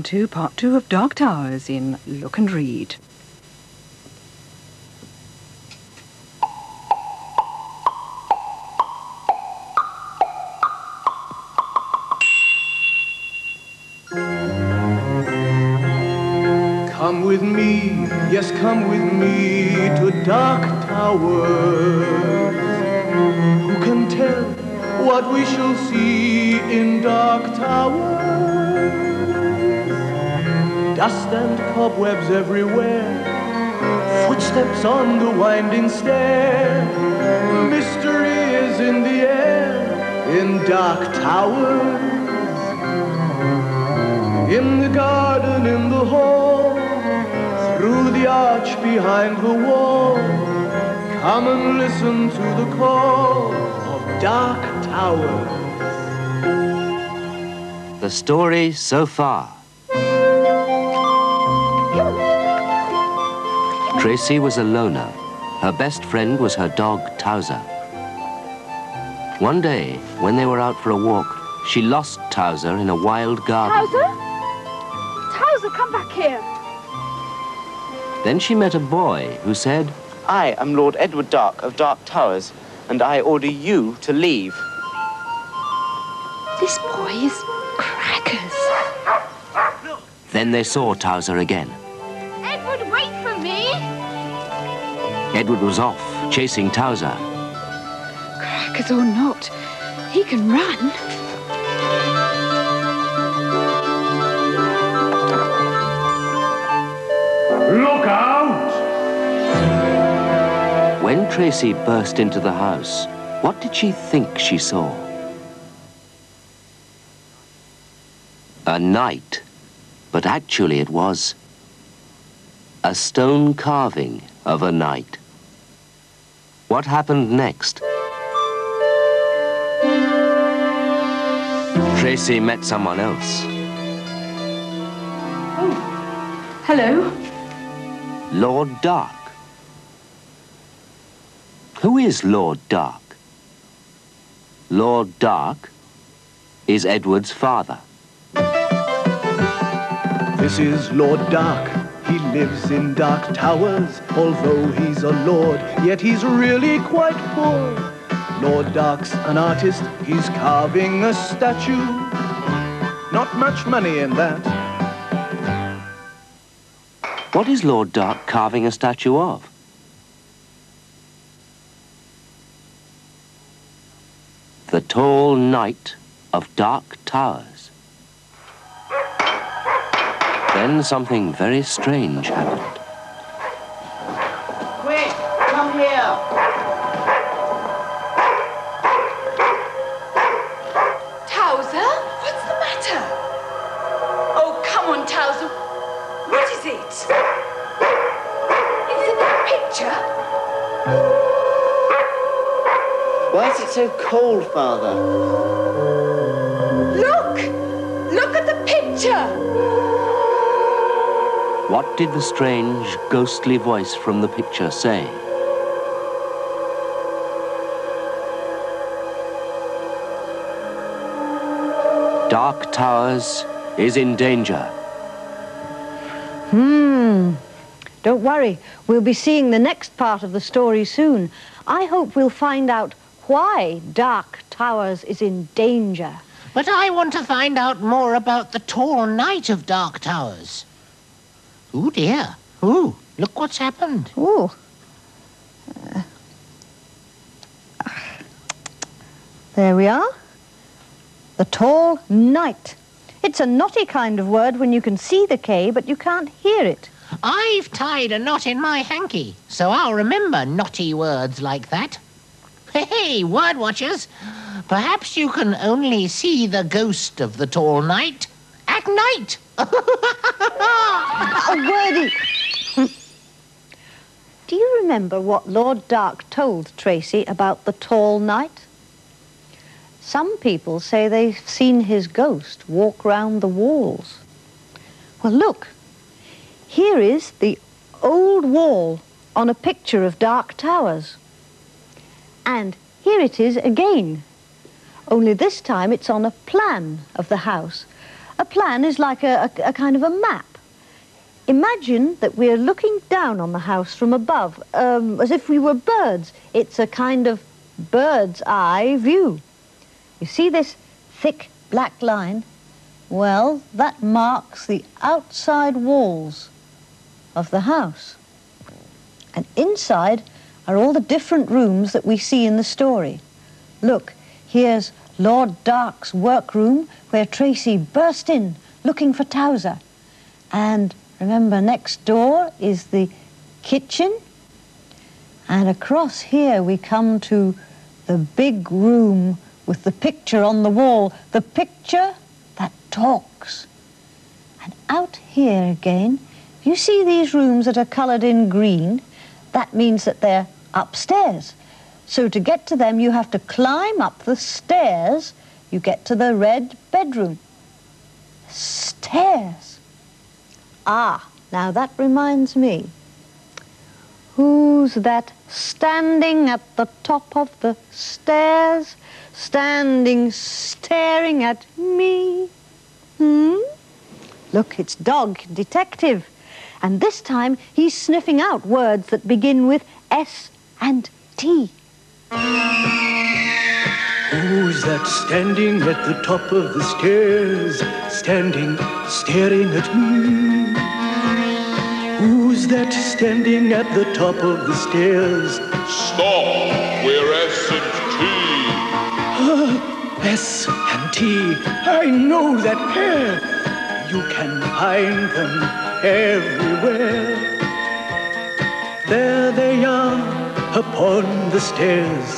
on to part two of Dark Towers in Look and Read. Come with me, yes, come with me to Dark Towers. Who can tell what we shall see in Dark Towers? Dust and cobwebs everywhere, footsteps on the winding stair. Mystery is in the air in Dark Towers. In the garden, in the hall, through the arch behind the wall. Come and listen to the call of Dark Towers. The story so far. Tracy was a loner. Her best friend was her dog, Towser. One day, when they were out for a walk, she lost Towser in a wild garden. Towser? Towser, come back here. Then she met a boy who said, I am Lord Edward Dark of Dark Towers, and I order you to leave. This boy is crackers. Then they saw Towser again. Edward was off, chasing Towser. Crackers or not, he can run. Look out! When Tracy burst into the house, what did she think she saw? A knight, but actually it was a stone carving of a knight. What happened next? Tracy met someone else. Oh, hello. Lord Dark. Who is Lord Dark? Lord Dark is Edward's father. This is Lord Dark. He lives in Dark Towers. Although he's a lord, yet he's really quite poor. Lord Dark's an artist. He's carving a statue. Not much money in that. What is Lord Dark carving a statue of? The tall knight of Dark Towers. Then something very strange happened. Quick, come here. Towser, what's the matter? Oh, come on, Towser. What is it? Is it that picture? Why is it so cold, Father? Look! Look at the picture! What did the strange, ghostly voice from the picture say? Dark Towers is in danger. Hmm. Don't worry. We'll be seeing the next part of the story soon. I hope we'll find out why Dark Towers is in danger. But I want to find out more about the tall knight of Dark Towers. Oh dear. Ooh, look what's happened. Ooh. Uh, there we are. The tall knight. It's a knotty kind of word when you can see the K, but you can't hear it. I've tied a knot in my hanky, so I'll remember knotty words like that. Hey, word watchers, perhaps you can only see the ghost of the tall knight at night. Oh, wordy. Do you remember what Lord Dark told Tracy about the tall knight? Some people say they've seen his ghost walk round the walls. Well, look. Here is the old wall on a picture of Dark Towers. And here it is again. Only this time it's on a plan of the house. A plan is like a, a, a kind of a map. Imagine that we're looking down on the house from above, um, as if we were birds. It's a kind of bird's eye view. You see this thick black line? Well, that marks the outside walls of the house. And inside are all the different rooms that we see in the story. Look, here's Lord Dark's workroom where Tracy burst in looking for Towser. And remember, next door is the kitchen. And across here we come to the big room with the picture on the wall, the picture that talks. And out here again, you see these rooms that are coloured in green? That means that they're upstairs. So to get to them, you have to climb up the stairs. You get to the red bedroom. Stairs. Ah, now that reminds me. Who's that standing at the top of the stairs? Standing, staring at me? Hmm? Look, it's Dog, Detective. And this time he's sniffing out words that begin with S and T. Who's that standing at the top of the stairs? Standing, staring at me. Who's that standing at the top of the stairs? Stop! We're S and Ah, S and T. I know that pair. You can find them everywhere. There they are upon the stairs,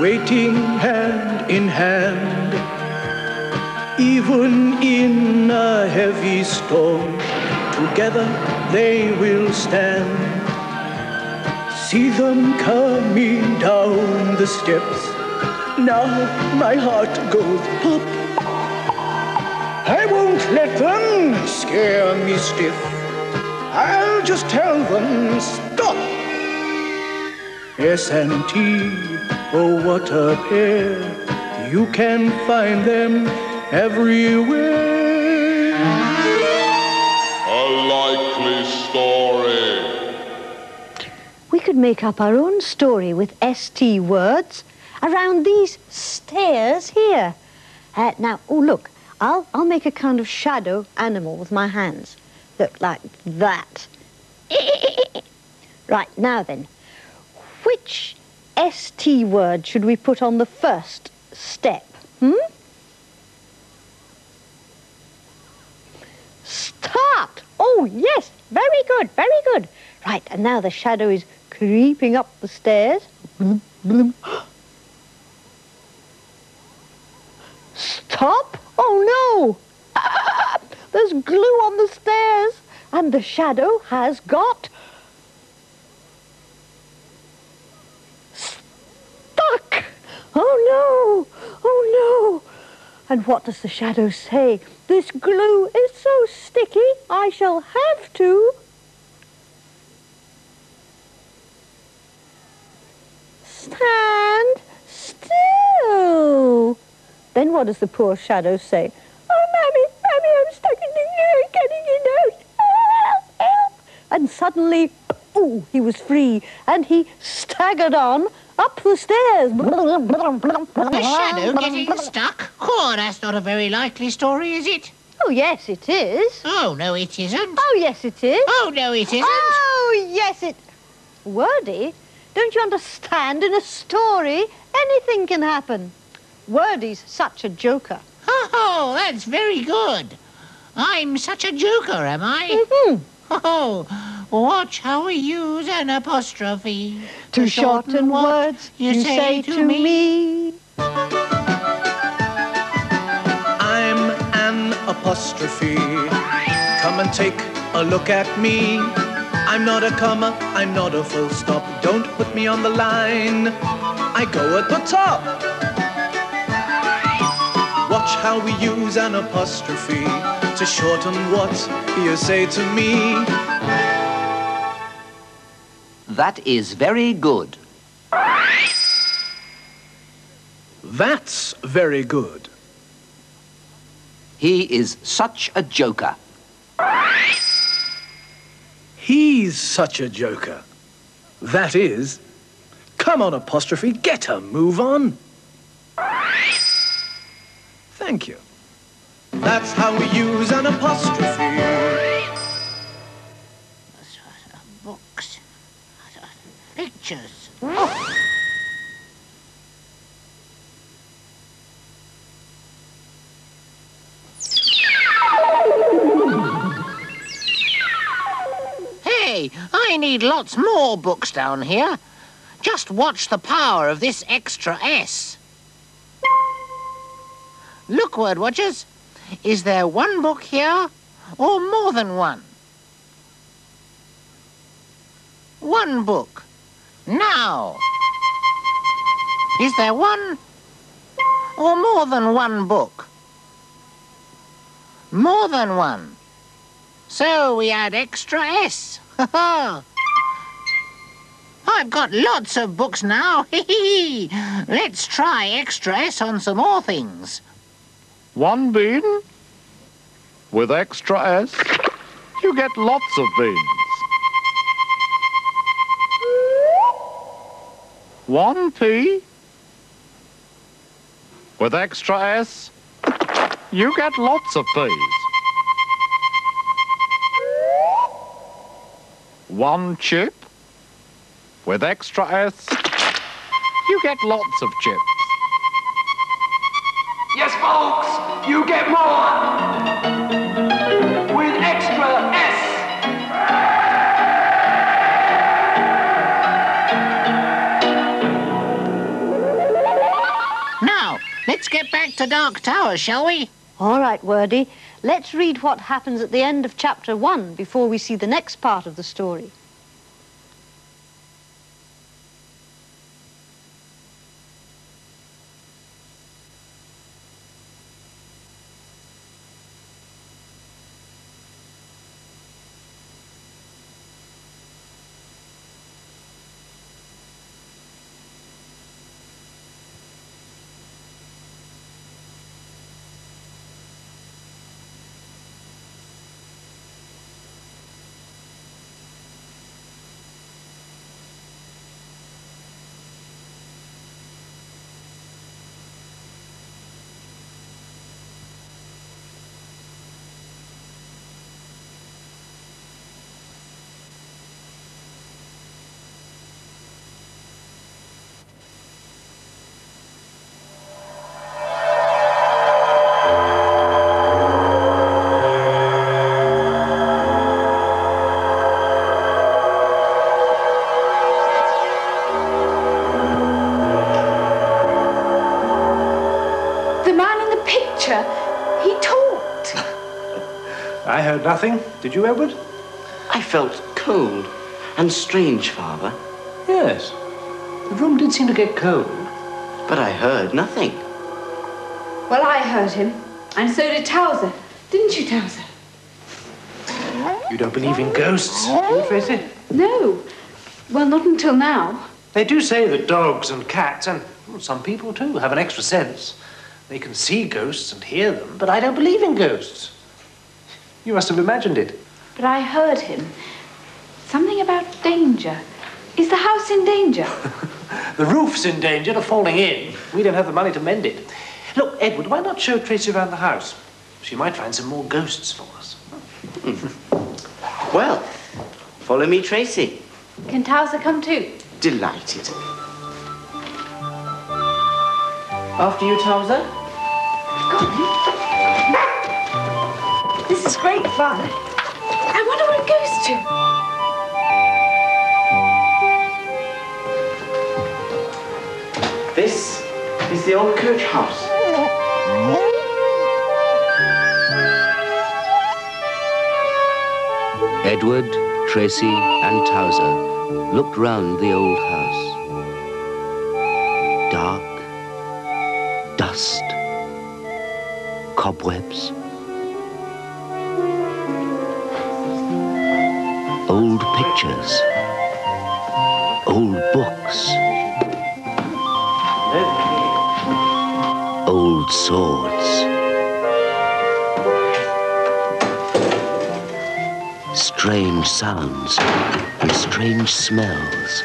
waiting hand in hand. Even in a heavy storm, together they will stand. See them coming down the steps. Now my heart goes pop. I won't let them scare me stiff. I'll just tell them stop. S and T, oh what a pair. You can find them everywhere. A likely story. We could make up our own story with ST words around these stairs here. Uh, now, oh look, I'll, I'll make a kind of shadow animal with my hands. Look like that. right, now then, which ST word should we put on the first step? Hmm? Start! Oh, yes, very good, very good. Right, and now the shadow is creeping up the stairs. Stop! Oh, no! There's glue on the stairs, and the shadow has got stuck. Oh, no! Oh, no! And what does the shadow say? This glue is so sticky, I shall have to... Stand still. Then what does the poor shadow say? Oh, Mammy, Mammy, I'm stuck in the glue, getting it out. Help, help. And suddenly, ooh, he was free, and he staggered on up the stairs. The shadow getting stuck? Oh, that's not a very likely story, is it? Oh, yes, it is. Oh, no, it isn't. Oh, yes, it is. Oh, no, it isn't. Oh, yes, it... Wordy, don't you understand? In a story, anything can happen. Wordy's such a joker. Oh, that's very good. I'm such a joker, am I? Mhm. Oh, watch how we use an apostrophe. To shorten words you say to me. I'm an apostrophe. Come and take a look at me. I'm not a comma, I'm not a full stop. Don't put me on the line. I go at the top. Watch how we use an apostrophe to shorten what you say to me. That is very good. That's very good. He is such a joker. He's such a joker. That is. Come on, apostrophe, get a move on. Thank you. That's how we use an apostrophe. Pictures. Oh. Hey, I need lots more books down here. Just watch the power of this extra S. Look, word watchers. Is there one book here or more than one? One book. Now. Is there one or more than one book? More than one. So we add extra S. I've got lots of books now. Hee hee hee! Let's try extra S on some more things. One bean? With extra S, you get lots of beans. One pea? With extra S, you get lots of peas. One chip? With extra S, you get lots of chips. Yes, folks, you get more let's get back to Dark Tower, shall we? All right, Wordy. Let's read what happens at the end of chapter one before we see the next part of the story. I nothing. Did you, Edward? I felt cold and strange, Father. Yes. The room did seem to get cold. But I heard nothing. Well, I heard him, and so did Towser. Didn't you, Towser? You don't believe in ghosts, do you, Tracy? No. Well, not until now. They do say that dogs and cats, and well, some people too, have an extra sense. They can see ghosts and hear them, but I don't believe in ghosts. You must have imagined it. But I heard him. Something about danger. Is the house in danger? The roof's in danger of falling in. We don't have the money to mend it. Look, Edward, why not show Tracy around the house? She might find some more ghosts for us. Well, follow me, Tracy. Can Towser come too? Delighted. After you, Towser. This is great fun. I wonder where it goes to. This is the old coach house. Edward, Tracy, and Towser looked round the old house. Dark, dust, cobwebs. pictures, old books, old swords, strange sounds and strange smells.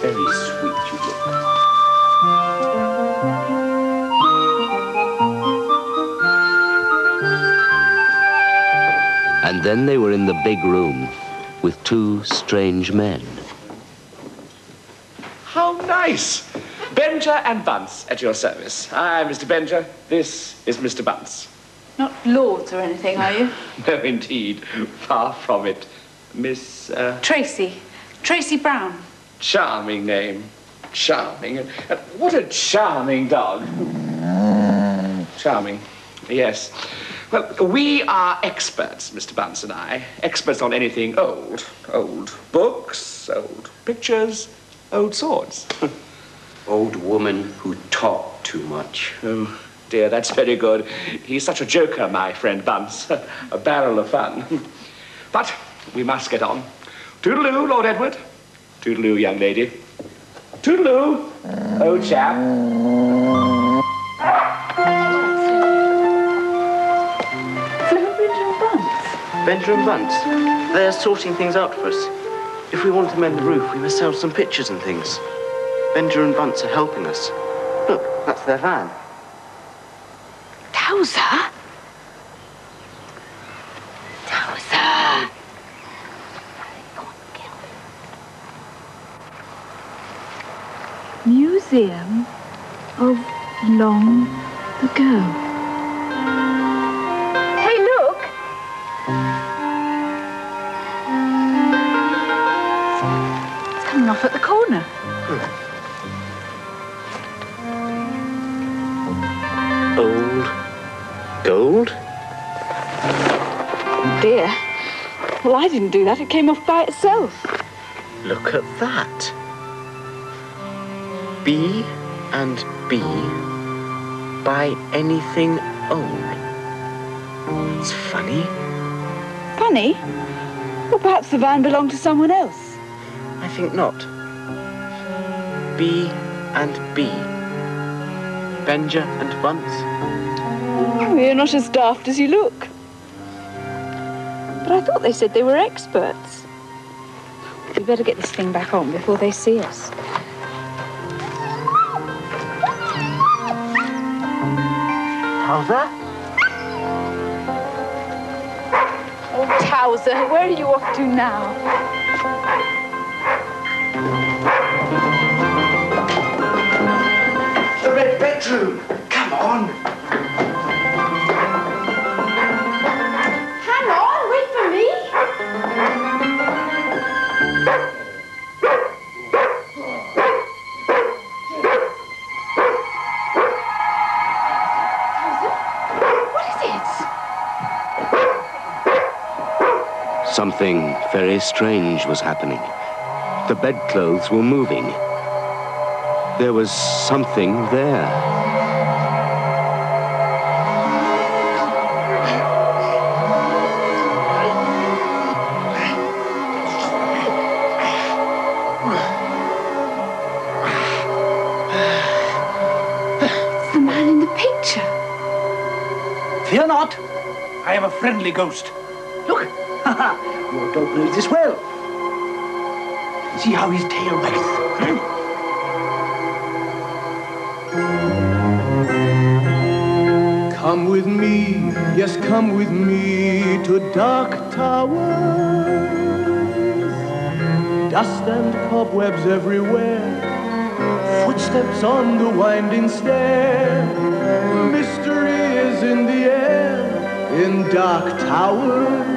Very sweet you look. And then they were in the big room with two strange men. How nice! Benja and Bunce at your service. Hi, Mr. Benja. This is Mr. Bunce. Not lords or anything, are you? No, indeed. Far from it. Miss, uh, Tracy. Tracy Brown. charming name. Charming. And and what a charming dog. Charming. Yes. Well, we are experts, Mr. Bunce and I. Experts on anything old. Old books, old pictures, old swords. Old woman who talked too much. Oh, dear, that's very good. He's such a joker, my friend Bunce. a barrel of fun. But we must get on. Toodaloo, Lord Edward. Toodaloo, young lady. Toodaloo, old chap. Bunce. Benjer and Bunce. They're sorting things out for us. If we want to mend the roof, we must sell some pictures and things. Benjer and Bunce are helping us. Look, that's their van. Towser? Towser! Museum of long ago. At. Old gold? Dear. Well, I didn't do that. It came off by itself. Look at that. B and B buy anything old. It's funny. Funny. Well, perhaps the van belonged to someone else. I think not. B and B. Benja and Bunce. Oh, you're not as daft as you look. But I thought they said they were experts. We better get this thing back on before they see us. Towser? Oh, Towser, where are you off to now? Bedroom. Come on. Hang on, wait for me. What is it? Something very strange was happening. The bedclothes were moving. There was something there. It's the man in the picture. Fear not. I am a friendly ghost. Look. Your dog knows this well. See how his tail waggeth. Hmm? Come with me, yes, come with me to Dark Tower. Dust and cobwebs everywhere, footsteps on the winding stair. Mystery is in the air in Dark Tower.